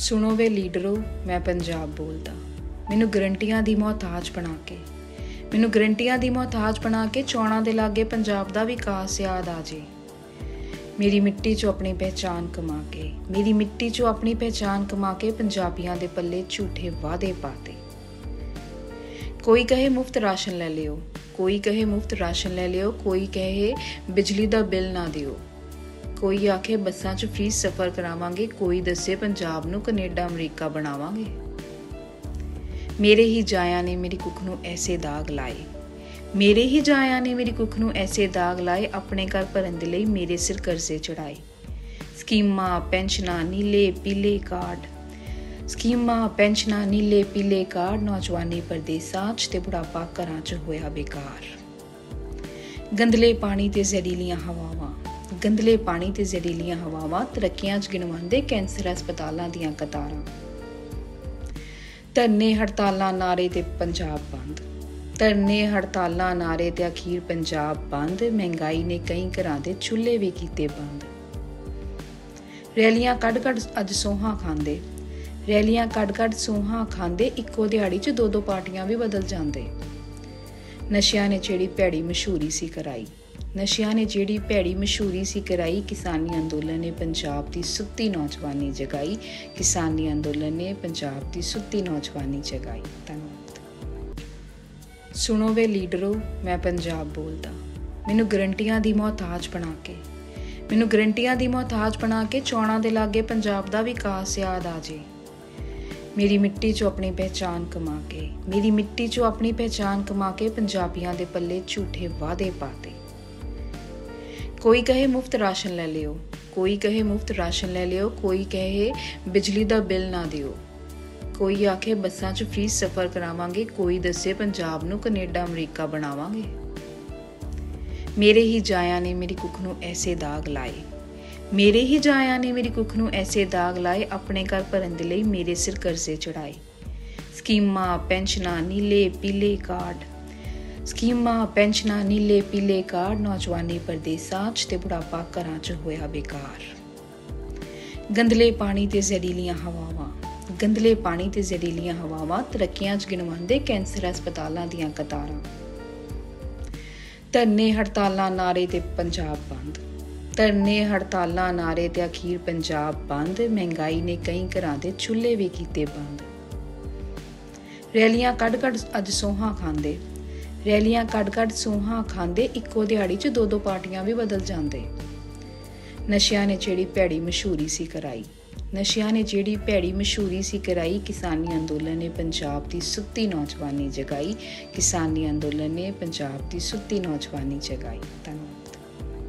ਸੁਣੋ ਵੇ ਲੀਡਰੋ, ਮੈਂ ਪੰਜਾਬ ਬੋਲਦਾ। ਮੈਨੂੰ ਗਰੰਟੀਆਂ ਦੀ ਮੁਹਤਾਜ ਬਣਾ ਕੇ। ਮੈਨੂੰ ਗਰੰਟੀਆਂ ਦੀ ਮੁਹਤਾਜ ਬਣਾ ਕੇ ਚੋਣਾਂ ਦੇ ਲਾਗੇ ਪੰਜਾਬ ਦਾ ਵਿਕਾਸ ਯਾਦ ਆ ਜੇ। ਮੇਰੀ ਮਿੱਟੀ 'ਚੋਂ ਆਪਣੀ ਪਹਿਚਾਨ ਕਮਾ ਕੇ, ਮੇਰੀ ਮਿੱਟੀ 'ਚੋਂ ਆਪਣੀ ਪਹਿਚਾਨ ਕਮਾ ਕੇ ਪੰਜਾਬੀਆਂ ਦੇ ਪੱਲੇ ਝੂਠੇ ਵਾਅਦੇ ਪਾਤੇ। ਕੋਈ ਕਹੇ ਮੁਫਤ ਰਾਸ਼ਨ ਲੈ ਲਿਓ, ਕੋਈ ਕਹੇ ਮੁਫਤ ਰਾਸ਼ਨ ਲੈ ਲਿਓ, ਕੋਈ ਕਹੇ ਬਿਜਲੀ ਦਾ ਬਿੱਲ ਨਾ ਦਿਓ। ਕੋਈ ਆਖੇ ਬੱਸਾਂ 'ਚ ਫ੍ਰੀ ਸਫ਼ਰ ਕਰਾਵਾਂਗੇ, ਕੋਈ ਦੱਸੇ ਪੰਜਾਬ ਨੂੰ ਕੈਨੇਡਾ, ਅਮਰੀਕਾ ਬਣਾਵਾਂਗੇ। ਮੇਰੇ ਹੀ ਜਾਇਆਂ ਨੇ ਮੇਰੀ ਕੁੱਖ ਨੂੰ ਐਸੇ ਦਾਗ ਲਾਏ। ਮੇਰੇ ਹੀ ਜਾਇਆਂ ਨੇ ਮੇਰੀ ਕੁੱਖ ਨੂੰ ਐਸੇ ਦਾਗ ਲਾਏ, ਆਪਣੇ ਘਰ ਭਰਨ ਦੇ ਲਈ ਮੇਰੇ ਸਿਰ ਕਰਜ਼ੇ ਚੜਾਏ। ਸਕੀਮਾਂ, ਪੈਨਸ਼ਨਾਂ, ਨੀਲੇ ਪੀਲੇ ਕਾਰਡ। ਸਕੀਮਾਂ, ਪੈਨਸ਼ਨਾਂ, ਨੀਲੇ ਪੀਲੇ ਕਾਰਡ ਨੌਜਵਾਨੀ ਪਰਦੇਸਾਂ 'ਚ ਤੇ ਬੁਢਾਪਾ ਘਰਾਂ 'ਚ ਹੋਇਆ ਬੇਕਾਰ। ਗੰਦਲੇ ਪਾਣੀ ਤੇ ਜ਼ਹਿਰੀਲੀਆਂ ਹਵਾਵਾਂ। ਗੰਦਲੇ ਪਾਣੀ ਤੇ ਜ਼ਹਿਰੀਲੀਆਂ ਹਵਾਵਾਂ, ਤਰੱਕੀਆਂ 'ਚ ਗਿਣਵਾਉਂਦੇ ਕੈਂਸਰ ਹਸਪਤਾਲਾਂ ਦੀਆਂ ਕਤਾਰਾਂ। ਧਰਨੇ ਹੜਤਾਲਾਂ ਨਾਰੇ ਤੇ ਪੰਜਾਬ ਬੰਦ। ਧਰਨੇ ਹੜਤਾਲਾਂ ਨਾਰੇ ਤੇ ਅਖੀਰ ਪੰਜਾਬ ਬੰਦ। ਮਹਿੰਗਾਈ ਨੇ ਕਈ ਘਰਾਂ ਦੇ ਚੁੱਲ੍ਹੇ ਵੀ ਕੀਤੇ ਬੰਦ। ਰੈਲੀਆਂ ਕੱਢ-ਕੱਢ ਅੱਜ ਸੋਹਾਂ ਖਾਂਦੇ। ਰੈਲੀਆਂ ਕੱਢ-ਕੱਢ ਸੋਹਾਂ ਖਾਂਦੇ, ਇੱਕੋ ਦਿਹਾੜੀ 'ਚ ਦੋ ਦੋ ਪਾਰਟੀਆਂ ਵੀ ਬਦਲ ਜਾਂਦੇ। ਨਸ਼ਿਆਂ ਨੇ ਜਿਹੜੀ ਭੈੜੀ ਮਸ਼ਹੂਰੀ ਸੀ ਕਰਾਈ। ਨਸ਼ਿਆਂ ਨੇ ਜਿਹੜੀ ਭੈੜੀ ਮਸ਼ਹੂਰੀ ਸੀ ਕਰਾਈ, ਕਿਸਾਨੀ ਅੰਦੋਲਨ ਨੇ ਪੰਜਾਬ ਦੀ ਸੁੱਤੀ ਨੌਜਵਾਨੀ ਜਗਾਈ। ਕਿਸਾਨੀ ਅੰਦੋਲਨ ਨੇ ਪੰਜਾਬ ਦੀ ਸੁੱਤੀ ਨੌਜਵਾਨੀ ਜਗਾਈ। ਧੰਨਵਾਦ। ਸੁਣੋ ਵੇ ਲੀਡਰੋ, ਮੈਂ ਪੰਜਾਬ ਬੋਲਦਾ। ਮੈਨੂੰ ਗਰੰਟੀਆਂ ਦੀ ਮੁਹਤਾਜ ਬਣਾ ਕੇ, ਮੈਨੂੰ ਗਰੰਟੀਆਂ ਦੀ ਮੁਹਤਾਜ ਬਣਾ ਕੇ ਚੋਣਾਂ ਦੇ ਲਾਗੇ ਪੰਜਾਬ ਦਾ ਵਿਕਾਸ ਯਾਦ ਆ ਜੇ। ਮੇਰੀ ਮਿੱਟੀ 'ਚੋਂ ਆਪਣੀ ਪਹਿਚਾਨ ਕਮਾ ਕੇ, ਮੇਰੀ ਮਿੱਟੀ 'ਚੋਂ ਆਪਣੀ ਪਹਿਚਾਨ ਕਮਾ ਕੇ ਪੰਜਾਬੀਆਂ ਦੇ ਪੱਲੇ ਝੂਠੇ ਵਾਅਦੇ ਪਾਤੇ ਕੋਈ ਕਹੇ ਮੁਫਤ ਰਾਸ਼ਨ ਲੈ ਲਿਓ, ਕੋਈ ਕਹੇ ਮੁਫਤ ਰਾਸ਼ਨ ਲੈ ਲਿਓ, ਕੋਈ ਕਹੇ ਬਿਜਲੀ ਦਾ ਬਿੱਲ ਨਾ ਦਿਓ। ਕੋਈ ਆਖੇ ਬੱਸਾਂ 'ਚ ਫ੍ਰੀ ਸਫ਼ਰ ਕਰਾਵਾਂਗੇ, ਕੋਈ ਦੱਸੇ ਪੰਜਾਬ ਨੂੰ ਕੈਨੇਡਾ, ਅਮਰੀਕਾ ਬਣਾਵਾਂਗੇ। ਮੇਰੇ ਹੀ ਜਾਇਆਂ ਨੇ ਮੇਰੀ ਕੁੱਖ ਨੂੰ ਐਸੇ ਦਾਗ ਲਾਏ। ਮੇਰੇ ਹੀ ਜਾਇਆਂ ਨੇ ਮੇਰੀ ਕੁੱਖ ਨੂੰ ਐਸੇ ਦਾਗ ਲਾਏ, ਆਪਣੇ ਘਰ ਭਰਨ ਦੇ ਲਈ ਮੇਰੇ ਸਿਰ ਕਰਜ਼ੇ ਚੜਾਏ ਸਕੀਮਾਂ, ਪੈਨਸ਼ਨਾਂ, ਨੀਲੇ, ਪੀਲੇ ਕਾਰਡ ਸਕੀਮਾਂ, ਪੈਨਸ਼ਨਾਂ, ਨੀਲੇ ਪੀਲੇ ਕਾਰਡ, ਨੌਜਵਾਨੀ ਪਰਦੇਸਾਂ 'ਚ ਤੇ ਬੁਢਾਪਾ ਘਰਾਂ 'ਚ ਹੋਇਆ ਬੇਕਾਰ। ਗੰਦਲੇ ਪਾਣੀ ਤੇ ਜ਼ਹਿਰੀਲੀਆਂ ਹਵਾਵਾਂ। ਗੰਦਲੇ ਪਾਣੀ ਤੇ ਜ਼ਹਿਰੀਲੀਆਂ ਹਵਾਵਾਂ ਤਰੱਕੀਆਂ 'ਚ ਗਿਣਵਾਉਂਦੇ ਕੈਂਸਰ ਹਸਪਤਾਲਾਂ ਦੀਆਂ ਕਤਾਰਾਂ। ਧਰਨੇ ਹੜਤਾਲਾਂ ਨਾਰੇ ਤੇ ਪੰਜਾਬ ਬੰਦ। ਧਰਨੇ ਹੜਤਾਲਾਂ ਨਾਰੇ ਤੇ ਅਖੀਰ ਪੰਜਾਬ ਬੰਦ। ਮਹਿੰਗਾਈ ਨੇ ਕਈ ਘਰਾਂ ਦੇ ਚੁੱਲ੍ਹੇ ਵੀ ਕੀਤੇ ਬੰਦ। ਰੈਲੀਆਂ ਕੱਢ-ਕੱਢ ਅੱਜ ਸੋਹਾਂ ਖਾਂਦੇ। ਰੈਲੀਆਂ ਕੱਢ-ਕੱਢ ਸੋਹਾਂ ਖਾਂਦੇ ਇੱਕੋ ਦਿਹਾੜੀ 'ਚ ਦੋ ਦੋ ਪਾਰਟੀਆਂ ਵੀ ਬਦਲ ਜਾਂਦੇ। ਨਸ਼ਿਆਂ ਨੇ ਜਿਹੜੀ ਭੈੜੀ ਮਸ਼ਹੂਰੀ ਸੀ ਕਰਾਈ। ਨਸ਼ਿਆਂ ਨੇ ਜਿਹੜੀ ਭੈੜੀ ਮਸ਼ਹੂਰੀ ਸੀ ਕਰਾਈ, ਕਿਸਾਨੀ ਅੰਦੋਲਨ ਨੇ ਪੰਜਾਬ ਦੀ ਸੁੱਤੀ ਨੌਜਵਾਨੀ ਜਗਾਈ। ਕਿਸਾਨੀ ਅੰਦੋਲਨ ਨੇ ਪੰਜਾਬ ਦੀ ਸੁੱਤੀ ਨੌਜਵਾਨੀ ਜਗਾਈ। ਧੰਨਵਾਦ।